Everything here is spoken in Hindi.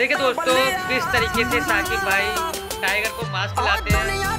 देखिए दोस्तों किस तरीके से साकिब भाई टाइगर को मास्क लाते हैं।